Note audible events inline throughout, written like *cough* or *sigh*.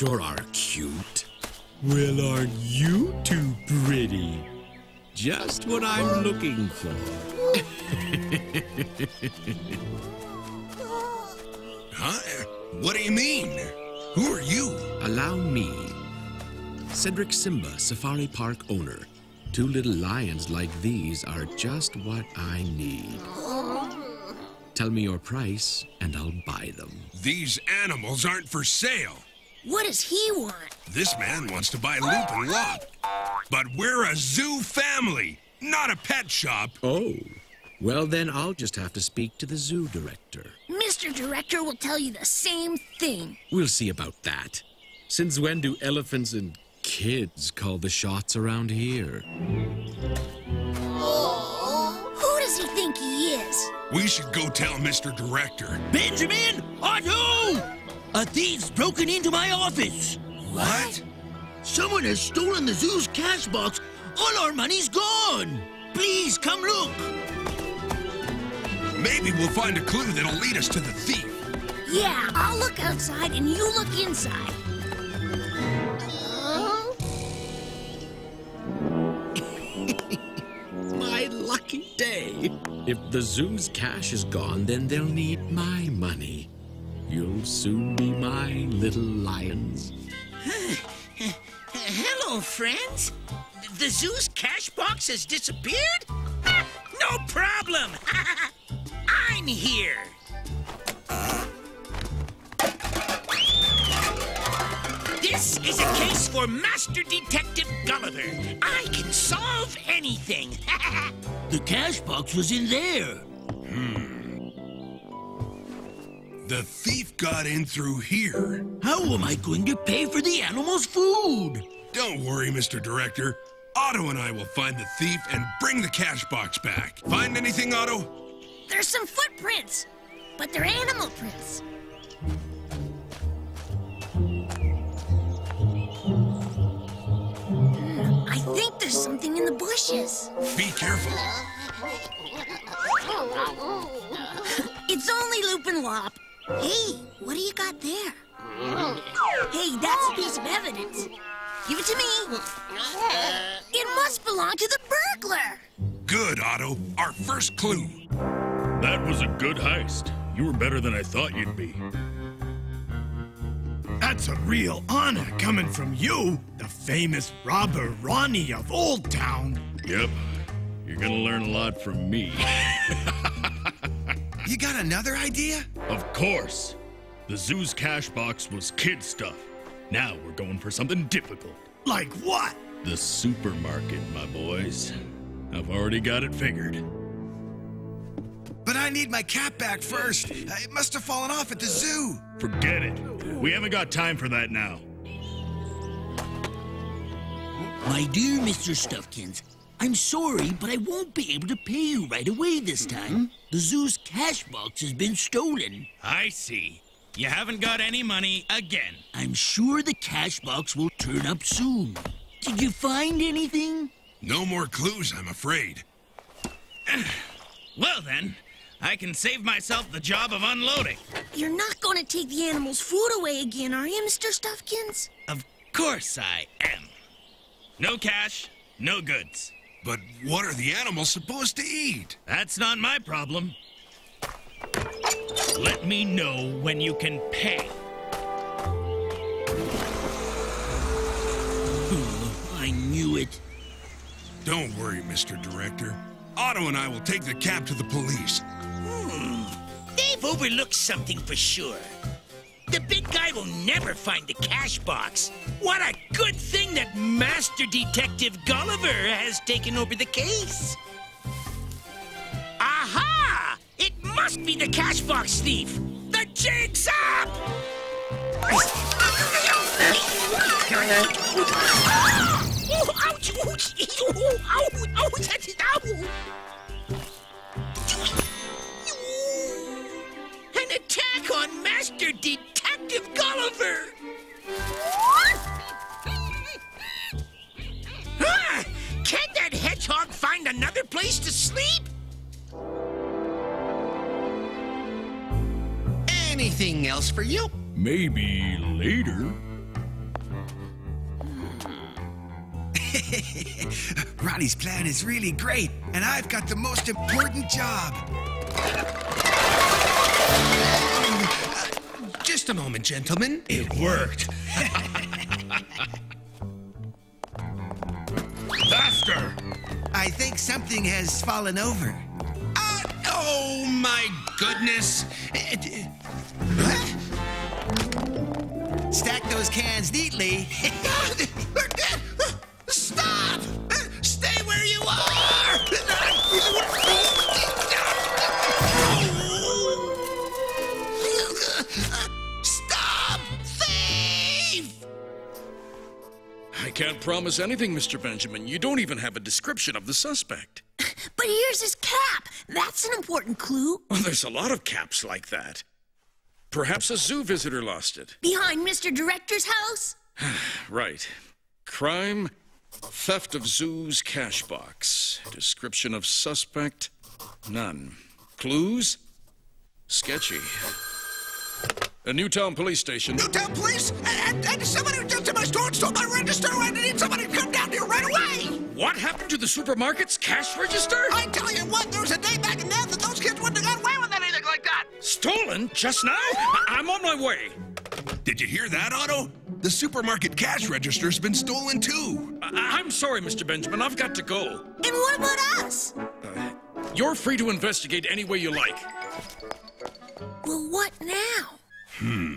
sure are cute. Well, aren't you two pretty? Just what I'm looking for. *laughs* Huh? What do you mean? Who are you? Allow me. Cedric Simba, Safari Park owner. Two little lions like these are just what I need. Tell me your price, and I'll buy them. These animals aren't for sale. What does he want? This man wants to buy Loop and Lopp. But we're a zoo family, not a pet shop. Oh, well, then I'll just have to speak to the zoo director. Mr. Director will tell you the same thing. We'll see about that. Since when do elephants and kids call the shots around here? Who does he think he is? We should go tell Mr. Director. Benjamin! Otto! A thief's broken into my office. What? Someone has stolen the zoo's cash box. All our money's gone. Please come look. Maybe we'll find a clue that'll lead us to the thief. Yeah, I'll look outside and you look inside. *laughs* My lucky day. If the zoo's cash is gone, then they'll need my money. You'll soon be my little lions. *laughs* Hello, friends. The zoo's cash box has disappeared? Ah, *laughs* no problem. *laughs* I'm here. This is a case for Master Detective Gulliver. I can solve anything. the cash box was in there. The thief got in through here. How am I going to pay for the animal's food? Don't worry, Mr. Director. Otto and I will find the thief and bring the cash box back. Find anything, Otto? There's some footprints, but they're animal prints. Hmm, I think there's something in the bushes. Be careful. *laughs* It's only Loop and Lopp. Hey, what do you got there? Hey, that's a piece of evidence. Give it to me. It must belong to the burglar. Good, Otto. Our first clue. That was a good heist. You were better than I thought you'd be. That's a real honor coming from you, the famous robber Ronny of Oldtown. Yep. You're gonna learn a lot from me. *laughs* You got another idea? of course. The zoo's cash box was kid stuff. Now we're going for something difficult. Like what? The supermarket, my boys. I've already got it figured. But I need my cap back first. Uh, it must have fallen off at the zoo. Forget it. We haven't got time for that now. My dear Mr. Stuffkins, I'm sorry, but I won't be able to pay you right away this time. Mm-hmm. The zoo's cash box has been stolen. I see. You haven't got any money again. I'm sure the cash box will turn up soon. Did you find anything? No more clues, I'm afraid. *sighs* Well then, I can save myself the job of unloading. You're not going to take the animal's food away again, are you, Mr. Stuffkins? Of course I am. No cash, no goods. But what are the animals supposed to eat? That's not my problem. Let me know when you can pay. I knew it. Don't worry, Mr. Director. Otto and I will take the cab to the police. Hmm. They've overlooked something for sure. The big guy will never find the cash box. What a good thing that Master Detective Gulliver has taken over the case. Aha! It must be the cash box thief. The jig's up! An attack on Master Detective Gulliver! Ah, can't that hedgehog find another place to sleep? Anything else for you? Maybe later. *laughs* Ronny's plan is really great, and I've got the most important job. Just a moment, gentlemen. It worked. Faster! I think something has fallen over. Uh, oh my goodness! Stack those cans neatly. *laughs* can't promise anything, Mr. Benjamin. You don't even have a description of the suspect. *laughs* But here's his cap. That's an important clue. Well, there's a lot of caps like that. Perhaps a zoo visitor lost it. Behind Mr. Director's house? *sighs* Right. Crime, theft of zoo's cash box. Description of suspect, none. Clues, sketchy. A Newtown police station. Newtown police? And, and somebody who jumped in my store and stole my register. I need somebody to come down here right away. What happened to the supermarket's cash register? I tell you what, there was a day back in there that those kids wouldn't have got away with anything like that. Stolen just now? I- I'm on my way. Did you hear that, Otto? The supermarket cash register's been stolen too. I- I'm sorry, Mr. Benjamin. I've got to go. And what about us? Uh, you're free to investigate any way you like. Well, what now? Hmm.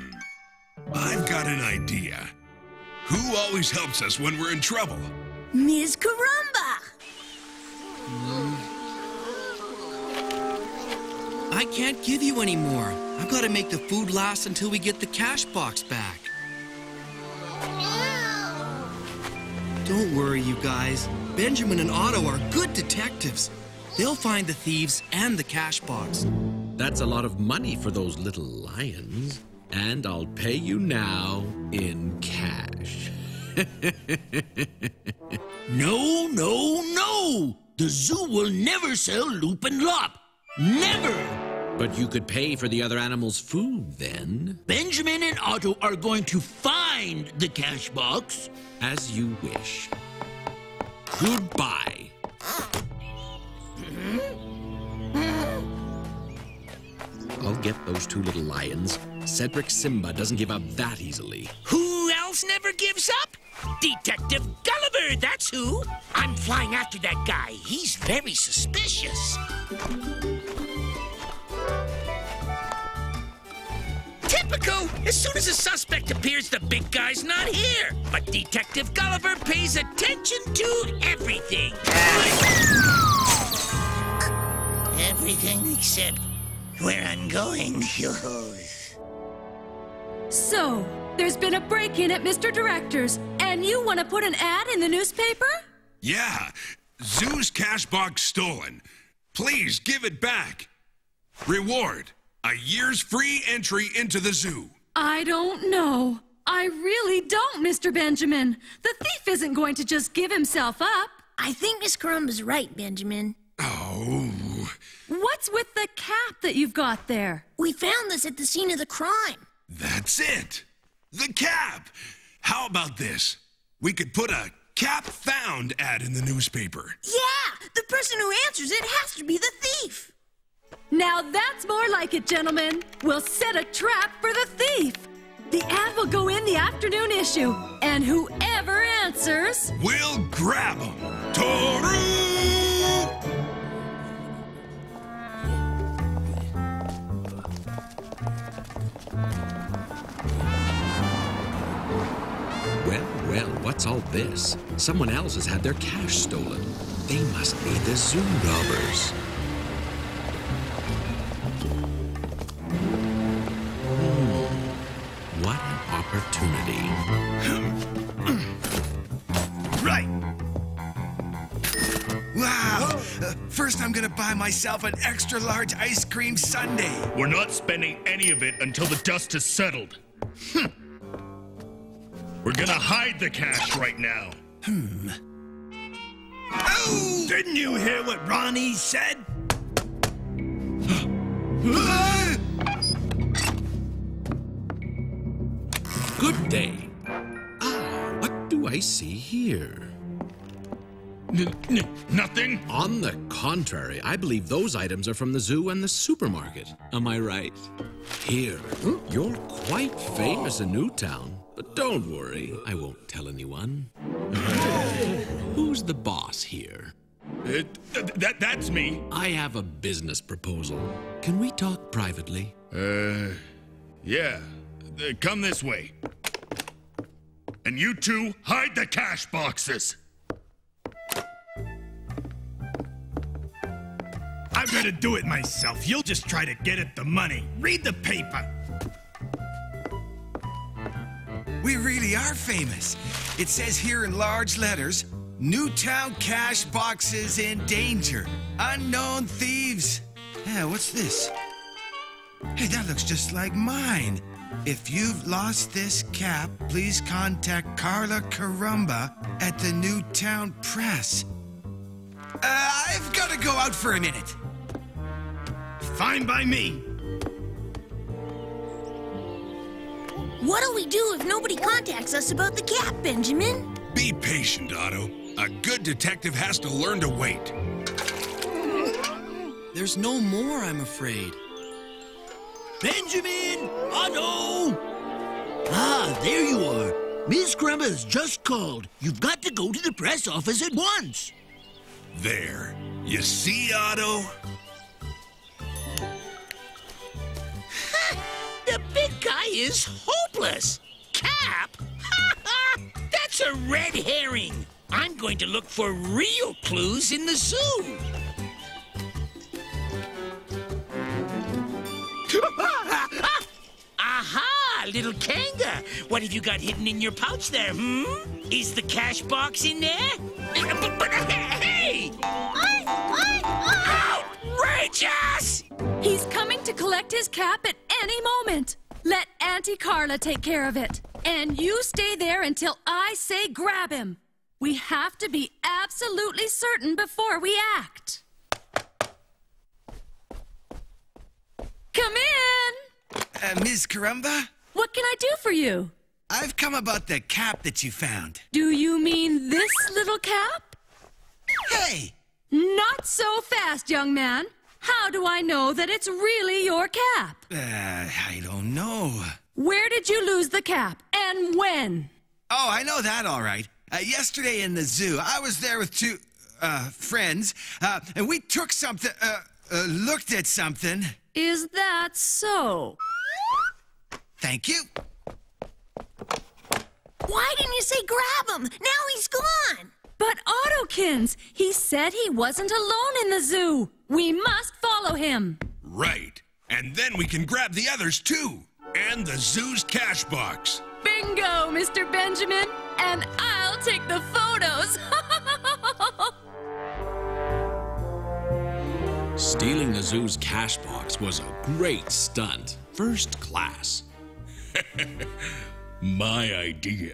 I've got an idea. Who always helps us when we're in trouble? Ms. Caramba! I can't give you any more. I've got to make the food last until we get the cash box back. Don't worry, you guys. Benjamin and Otto are good detectives. They'll find the thieves and the cash box. That's a lot of money for those little lions. And I'll pay you now in cash. *laughs* No, no, no! The zoo will never sell Loop and Lopp. Never! But you could pay for the other animals' food then, Benjamin and Otto are going to find the cash box. as you wish. Goodbye. *laughs* I'll get those two little lions. Cedric Simba doesn't give up that easily. Who else never gives up? Detective Gulliver, that's who. I'm flying after that guy. He's very suspicious. Typical! As soon as a suspect appears, the big guy's not here. But Detective Gulliver pays attention to everything. Everything except where I'm going. *laughs* *laughs* So, there's been a break in at Mr. Director's, and you want to put an ad in the newspaper? Yeah, Zoo's cash box stolen. Please give it back. Reward a year's free entry into the zoo. I don't know. I really don't, Mr. Benjamin. The thief isn't going to just give himself up. I think Miss Crumb is right, Benjamin. Oh, What's with the cap that you've got there? We found this at the scene of the crime. That's it. The cap. How about this? We could put a cap found ad in the newspaper. Yeah, the person who answers it has to be the thief. Now that's more like it, gentlemen. We'll set a trap for the thief. The ad will go in the afternoon issue, and whoever answers. We'll grab him. Toroo! What's all this? Someone else has had their cash stolen. They must be the zoo robbers. Hmm. What an opportunity. *coughs* Right. Wow. Uh, first, I'm gonna buy myself an extra large ice cream sundae. We're not spending any of it until the dust has settled. Gonna hide the cash right now. Oh! Didn't you hear what Ronny said? Good day. Ah, what do I see here? Nothing? On the contrary, I believe those items are from the zoo and the supermarket. Am I right? Here, you're quite famous in Newtown, but don't worry, I won't tell anyone. *laughs* Who's the boss here? Uh, th- that, that's me. I have a business proposal. Can we talk privately? Uh, yeah. Uh, come this way. And you two, hide the cash boxes. Gonna do it myself. You'll just try to get at the money. Read the paper. We really are famous. It says here in large letters Newtown cash boxes in danger. Unknown thieves. Yeah, what's this? Hey, that looks just like mine. If you've lost this cap, please contact Carla Caramba at the Newtown Press. Uh, I've got to go out for a minute. Fine by me. What'll we do if nobody contacts us about the cap, Benjamin? Be patient, Otto. A good detective has to learn to wait. There's no more, I'm afraid. Benjamin! Otto! Ah, there you are. Miss Caramba has just called. You've got to go to the press office at once. There. You see, Otto? Guy is hopeless. Cap? *laughs* That's a red herring. I'm going to look for real clues in the zoo. *laughs* Aha, little Kanga. What have you got hidden in your pouch there, hmm? Is the cash box in there? But, but hey! Outrageous! He's coming to collect his cap at any moment. Let Auntie Carla take care of it. And you stay there until I say grab him. We have to be absolutely certain before we act. Come in! Uh, Ms. Caramba? What can I do for you? I've come about the cap that you found. Do you mean this little cap? Hey! Not so fast, young man. How do I know that it's really your cap? Uh, I don't know. Where did you lose the cap and when? Oh, I know that all right. Uh, yesterday in the zoo, I was there with two uh, friends, uh, and we took something, uh, uh, looked at something. Is that so? Thank you. Why didn't you say grab him? Now he's gone. But Ottokins, he said he wasn't alone in the zoo. We must follow him. Right. And then we can grab the others too. And the zoo's cash box. Bingo, Mr. Benjamin. And I'll take the photos. *laughs* Stealing the zoo's cash box was a great stunt. First class. *laughs* My idea.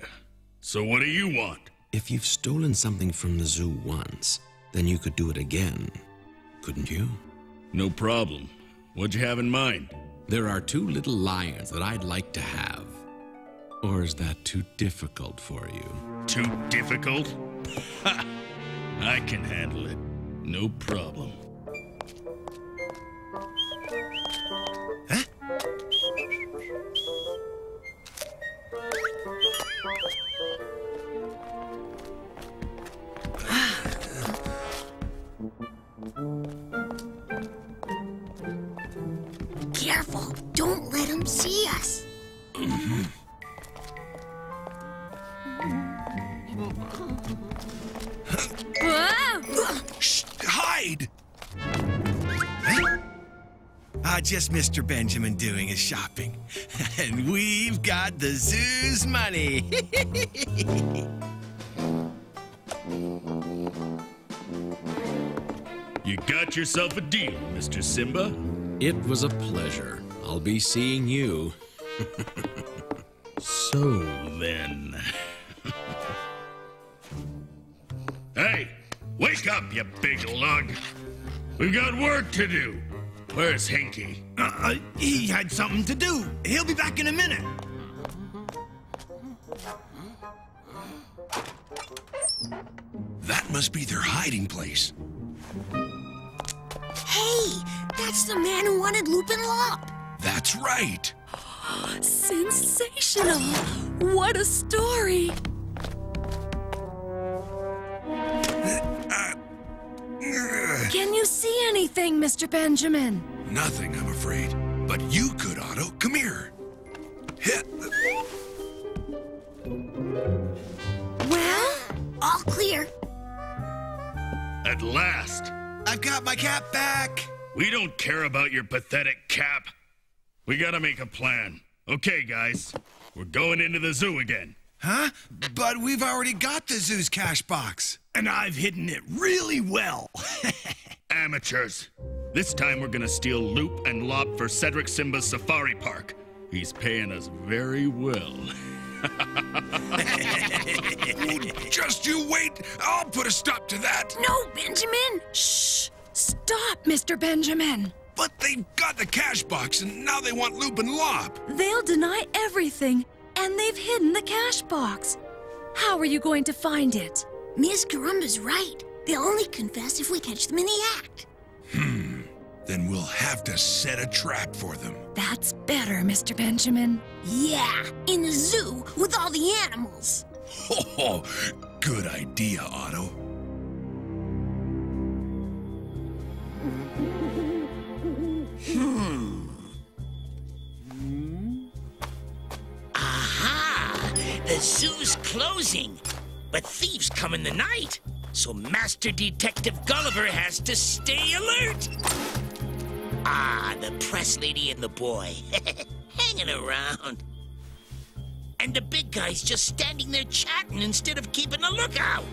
So what do you want? If you've stolen something from the zoo once, then you could do it again, couldn't you? No problem. What'd you have in mind? There are two little lions that I'd like to have. Or is that too difficult for you? Too difficult? Ha! *laughs* I can handle it. No problem. Just Mr. Benjamin doing his shopping. *laughs* and we've got the zoo's money. *laughs* You got yourself a deal, Mr. Simba. It was a pleasure. I'll be seeing you. *laughs* So then. hey, Wake up, you big lug. We've got work to do. Where's Hinky? Uh, uh, he had something to do. He'll be back in a minute. That must be their hiding place. Hey, that's the man who wanted Loop and Lopp. That's right. *gasps* Sensational! What a story! See anything, Mr. Benjamin? Nothing, I'm afraid. But you could, Otto. Come here. Hit. Well, all clear. At last. I've got my cap back. We don't care about your pathetic cap. We gotta make a plan. Okay, guys. We're going into the zoo again. Huh? But we've already got the zoo's cash box. And I've hidden it really well. *laughs* Amateurs. This time we're gonna steal Loop and Lopp for Cedric Simba's Safari Park. He's paying us very well. *laughs* Just you wait. I'll put a stop to that. No, Benjamin. Shh! Stop, Mr. Benjamin! But they've got the cash box, and now they want Loop and Lopp. They'll deny everything, and they've hidden the cash box. How are you going to find it? Miss Caramba's right. They'll only confess if we catch them in the act. Hmm. Then we'll have to set a trap for them. That's better, Mr. Benjamin. Yeah, in the zoo with all the animals. *laughs* Oh, good idea, Otto. Hmm. Aha! The zoo's closing. But thieves come in the night. So Master Detective Gulliver has to stay alert. Ah, the press lady and the boy. *laughs* Hanging around. And the big guy's just standing there chatting instead of keeping a lookout.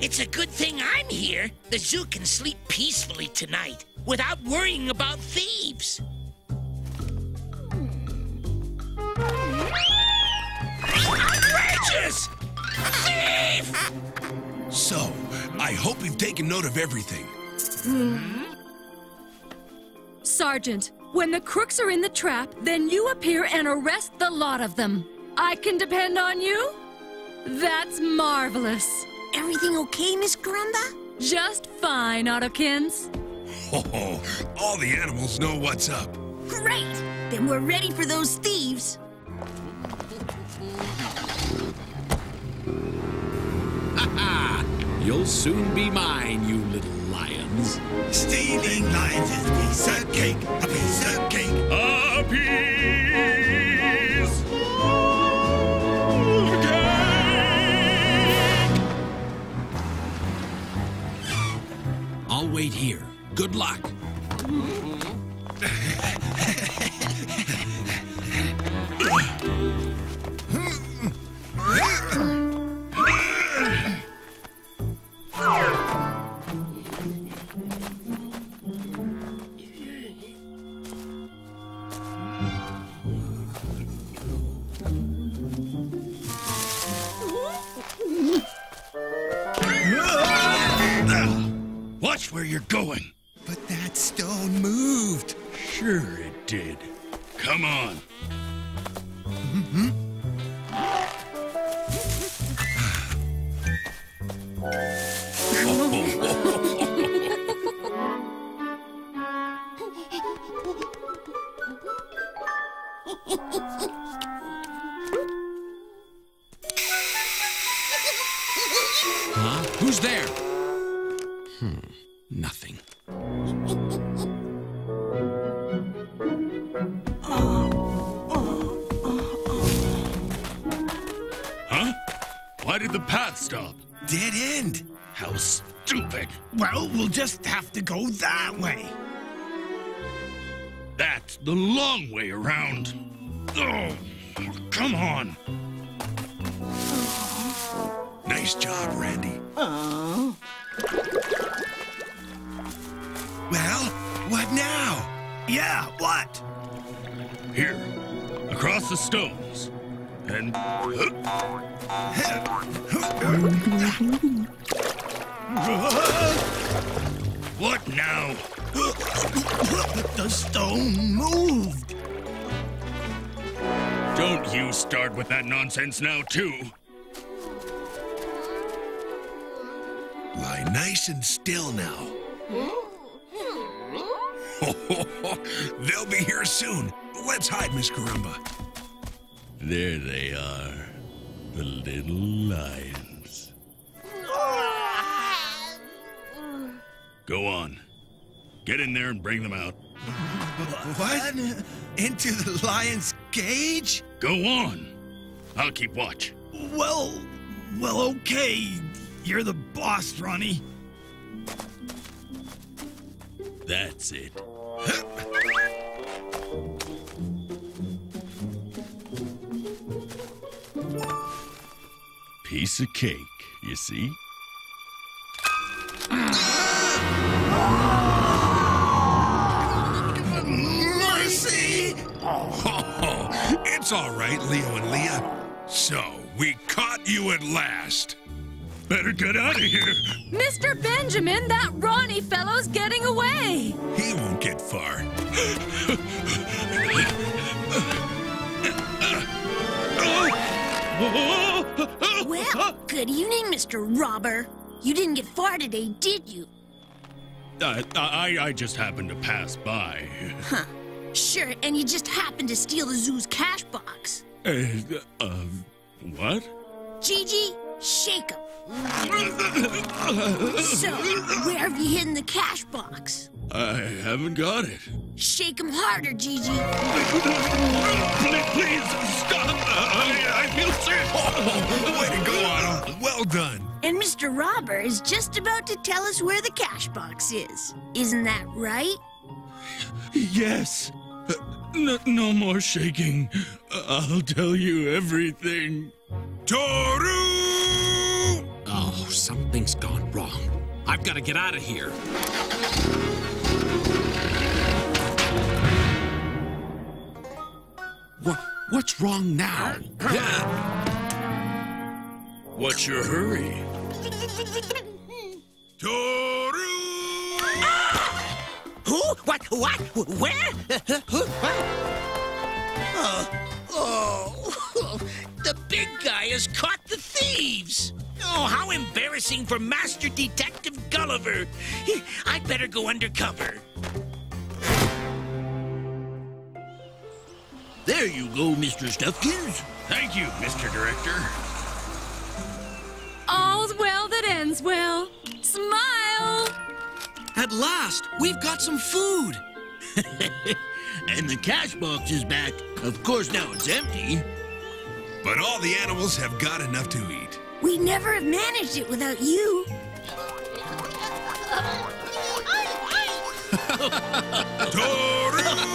It's a good thing I'm here. The zoo can sleep peacefully tonight without worrying about thieves. I hope you've taken note of everything. Hmm. Sergeant, when the crooks are in the trap, then you appear and arrest the lot of them. I can depend on you? That's marvelous. Everything okay, Miss Caramba? Just fine, Ottokins. Oh, all the animals know what's up. Great! Then we're ready for those thieves. You'll soon be mine, you little lions. Stealing lions is a piece of cake, a piece of cake. A piece of cake. I'll wait here. Good luck. *laughs* Huh? Who's there? Hmm. Nothing. Huh? Why did the path stop? Dead end. How stupid. Well, we'll just have to go that way. The long way around. Oh, come on. Nice job, Randy. Oh. Well, what now? Yeah, what? Here, across the stones. And. *laughs* What now? The stone moved. Don't you start with that nonsense now, too. Lie nice and still now. *laughs* They'll be here soon. Let's hide, Miss Caramba. There they are, the little lions. *laughs* Go on. Get in there and bring them out. What? Into the lion's cage? Go on. I'll keep watch. Well, well, okay. You're the boss, Ronny. That's it. *laughs* Piece of cake, you see? It's all right, Leo and Leah. So, we caught you at last. Better get out of here. Mr. Benjamin, that Ronny fellow's getting away. He won't get far. Well, good evening, Mr. Robber. You didn't get far today, did you? Uh, I, I just happened to pass by. Huh. Sure, and you just happened to steal the zoo's cash box. Uh, uh, what? Gigi, shake him. so, where have you hidden the cash box? I haven't got it. Shake him harder, Gigi. Please, please stop. I, I feel sick. Way to go, Otto. Well done. And Mr. Robber is just about to tell us where the cash box is. Isn't that right? Yes. Uh, no, no more shaking. I'll tell you everything. Toroo! Oh, something's gone wrong. I've got to get out of here. What? What's wrong now? Yeah. What's your hurry? *laughs* Toroo! Who? What? What? Where? Who? *laughs* Oh, oh, the big guy has caught the thieves. Oh, how embarrassing for Master Detective Gulliver. I'd better go undercover. There you go, Mr. Stuffkins. Thank you, Mr. Director. All's well that ends well. Smile! At last, we've got some food. *laughs* and the cash box is back. Of course, now it's empty. But all the animals have got enough to eat. We never have managed it without you. *laughs* Ooh,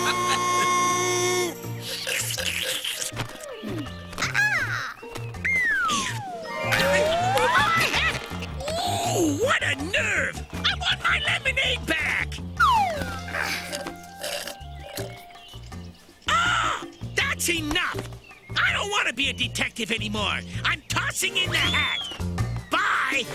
detective anymore. I'm tossing in the hat. Bye!